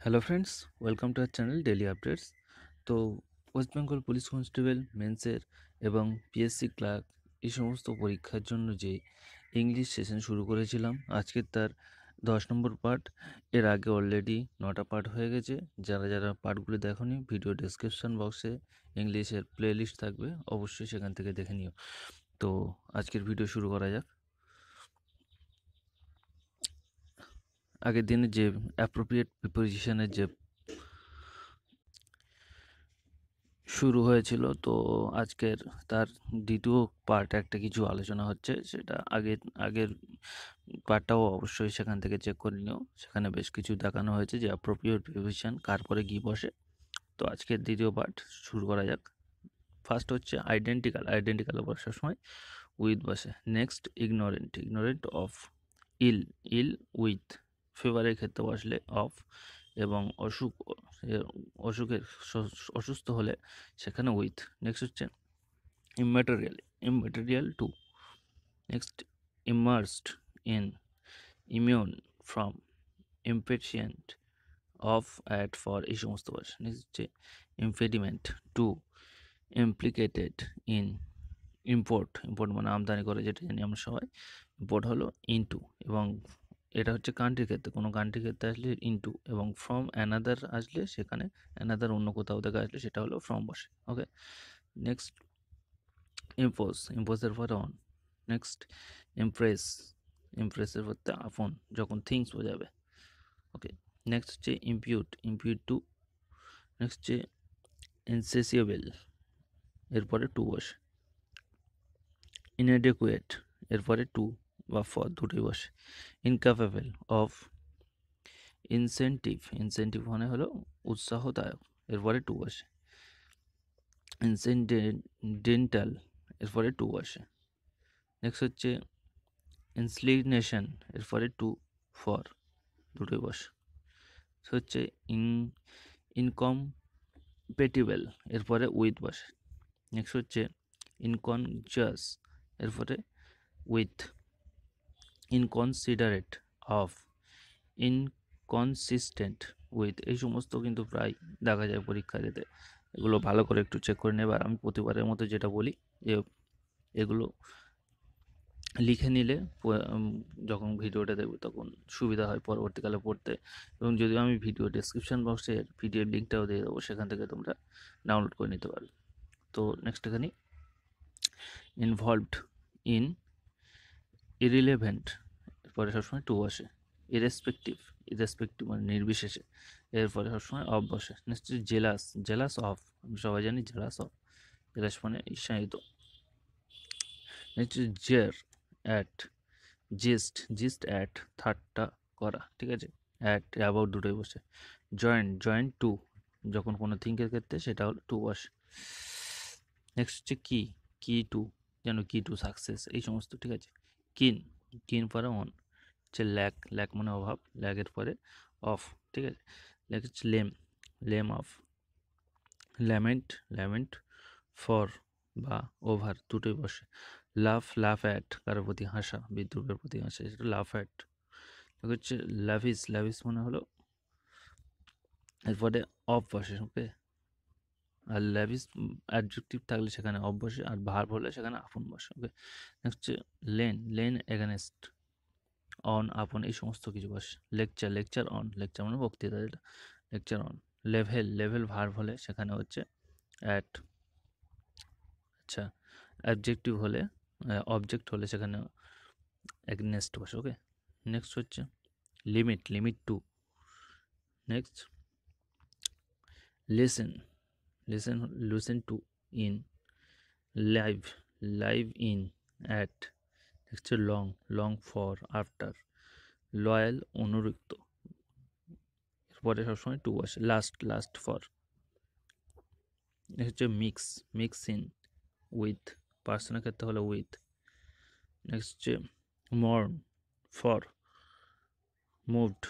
Hello friends welcome to our channel daily updates তো West Bengal police constable মেন্সের এবং PSC clerk এই সমস্ত পরীক্ষার জন্য যে ইংলিশ সেশন শুরু করেছিলাম আজকের তার দশ নম্বর পার্ট এর আগে অলরেডি নটা পার্ট হয়ে গেছে। যারা যারা পার্টগুলো দেখনি ভিডিও ডেসক্রিপশন বক্সে ইংলিশের প্লেলিস্ট থাকবে, অবশ্যই সেখান থেকে দেখে নিও। তো আজকের ভিডিও শুরু করা যাক। আগের দিনে যে অ্যাপ্রোপ্রিয়েট প্রিপোজিশনের যে শুরু হয়েছিল, তো আজকের তার দ্বিতীয় পার্ট একটা কিছু আলোচনা হচ্ছে, সেটা আগের আগের পার্টটাও অবশ্যই সেখান থেকে চেক করে নিও। সেখানে বেশ কিছু দেখানো হয়েছে যে অ্যাপ্রোপ্রিয়েট প্রিপোজিশন কার পরে গিয়ে বসে। তো আজকের দ্বিতীয় পার্ট শুরু করা যাক। ফার্স্ট হচ্ছে আইডেন্টিক্যাল আইডেন্টিক্যাল বসার সময় উইথ বসে। Next ignorant ignorant of ill ill with ফেভারের ক্ষেত্রে বসলে অফ এবং অসুখ অসুখের অসুস্থ হলে সেখানে উইথ নেক্সট হচ্ছে immaterial immaterial to next immersed in immune from impatient of at for এই সমস্ত বয়স নেক্সট হচ্ছে impediment to implicated in import import মানে আমদানি করে যেটা জানি আমরা সবাই ইম্পোর্ট হলো ইনটু এবং এটা হচ্ছে কান্ট্রির ক্ষেত্রে। কোনো কান্ট্রি ক্ষেত্রে আসলে ইনটু এবং ফ্রম অ্যানাদার আসলে সেখানে অ্যানাদার অন্য কোথাও থেকে আসলে সেটা হলো ফ্রম বসে। ওকে নেক্সট ইম্পোজ ইম্পোজের পরে অন নেক্সট ইমপ্রেস ইমপ্রেসের পরে আপন যখন থিংস বোঝাবে। ওকে নেক্সট হচ্ছে ইম্পিউট ইম্পিউট টু নেক্সট হচ্ছে ইনসেসিয়েবল এরপরে টু বসে। ইনএডেকুয়েট এরপরে টু বা ফর দুটোই বসে। ইনক্যাপেবল অফ ইনসেন্টিভ ইনসেন্টিভ মানে হলো উৎসাহদায়ক, এরপরে টু বসে। ইনসেন্ডেন্টাল এরপরে টু বসে। নেক্সট হচ্ছে ইনসলিনেশন এরপরে টু ফর দুটোই বসে। হচ্ছে ইন ইনকম্পেটিবল এরপরে উইথ বসে। নেক্সট হচ্ছে ইনকনজিয়াস এরপরে with inconsiderate of inconsistent with এই সমস্ত কিন্তু প্রায় দেখা যায় পরীক্ষা দিতে এগুলো ভালো করে একটু চেক করে নেবে। আর আমি প্রতিবারের মতো যেটা বলি, যে এগুলো লিখে নিলে যখন ভিডিওটা দেখবে তখন সুবিধা হয় পরবর্তীকালে পড়তে। এবং যদি আমি ভিডিও ডিসক্রিপশান বক্সে ভিডিও লিঙ্কটাও দিয়ে দেবো, সেখান থেকে তোমরা ডাউনলোড করে নিতে পারবে। তো নেক্সট এখানে ইনভলভড ইন ইরিলেভেন্ট এরপরে সবসময় টু বসে ইরেসপেক্টিভ ইরেসপেক্টিভ মানে নির্বিশেষে, এরপরে সবসময় অফ বসে নেক্সট জেলাস জেলাস অফ আমি সবাই জানি জেলাস অফ জেলাস মানে ঈর্ষায়িত next jeer at gist gist at থার্ডটা করা, ঠিক আছে অ্যাট অ্যাবাউট দুটোই বসে জয়েন্ট জয়েন্ট টু যখন কোনো থিঙ্কের ক্ষেত্রে সেটা হলো টু বসে নেক্সট হচ্ছে কি কি টু যেন কি টু সাকসেস এই সমস্ত, ঠিক আছে কিন কিন পরে অন হচ্ছে ল্যাক ল্যাক মানে অভাব ল্যাকের পরে অফ ঠিক আছে? ল্যাক হচ্ছে lame lame of lament lament for বা ওভার দুটোই বসে। লাভ লাভ অ্যাট কারোর প্রতি হাসা, বিদ্রুপের প্রতি হাসা, সেটা লাভ অ্যাট হচ্ছে লাভিস লাভিস মানে হলো, এরপরে অফ বসে ওকে আর ল্যাভিস অ্যাডজেক্টিভ থাকলে সেখানে অফ বসে আর ভার্ব হলে সেখানে আপন বসে ওকে নেক্সট হচ্ছে lean lean against, on, upon এই সমস্ত কিছু বসে। লেকচার লেকচার অন, লেকচার মানে বক্তৃতা যেটা। Lecture on, level level verb হলে সেখানে হচ্ছে অ্যাট আচ্ছা অবজেক্টিভ হলে অবজেক্ট হলে সেখানে এগনেস্ট বসে ওকে নেক্সট হচ্ছে limit limit to. Next listen listen listen to in live live in at next long long for after loyal অনুরক্ত, এরপরে সবসময় টু আসে লাস্ট লাস্ট ফর নেক্সট হচ্ছে মিক্স মিক্স ইন উইথ পার্সনের ক্ষেত্রে হলো with next হচ্ছে mourn for moved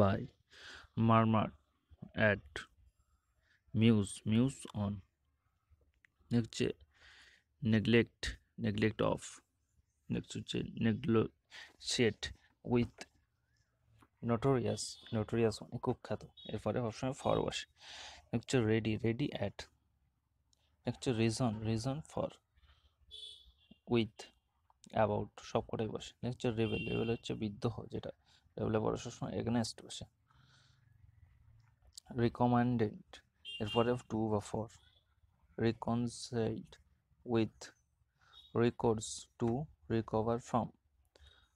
by murmur at muse muse on next হচ্ছে neglect neglect of next হচ্ছে নেগলো সেট উইথ নোটোরিয়াস নোটোরিয়াস মানে কুখ্যাত। এরপরে সবসময় ফর বসে। Next ready ready at next reason reason for with about সব কটাই বসে। নেক্সট রেবেল রেবেল হচ্ছে বিদ্রোহ যেটা রেবেলে বড় সবসময় এগনেস্ট বসে। রিকমান্ডেড এরপরে টু বা for reconciled with recourse to recover from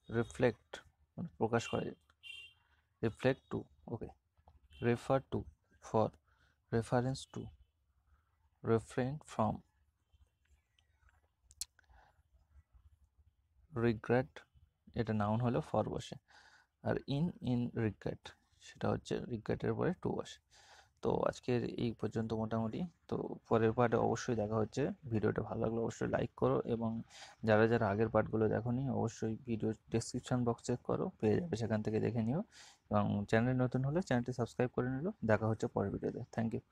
reflect মানে প্রকাশ করা reflect to okay refer to for reference to refrain from regret এটা নাউন হলো ফর বসে। আর ইন ইন রিগ্রেট সেটা হচ্ছে রিগ্রেটের পরে টু বসে। তো আজকের এই পর্যন্ত মোটামুটি। তো পরের পার্টে অবশ্যই দেখা হচ্ছে। ভিডিওটা ভালো লাগলে অবশ্যই লাইক করো এবং যারা যারা আগের পার্টগুলো দেখোনি অবশ্যই ভিডিও ডেসক্রিপশান বক্স চেক করো, পেয়ে যাবে সেখান থেকে দেখে নিও এবং চ্যানেল নতুন হলে চ্যানেলটি সাবস্ক্রাইব করে নিলো। দেখা হচ্ছে পরের ভিডিওতে থ্যাংক ইউ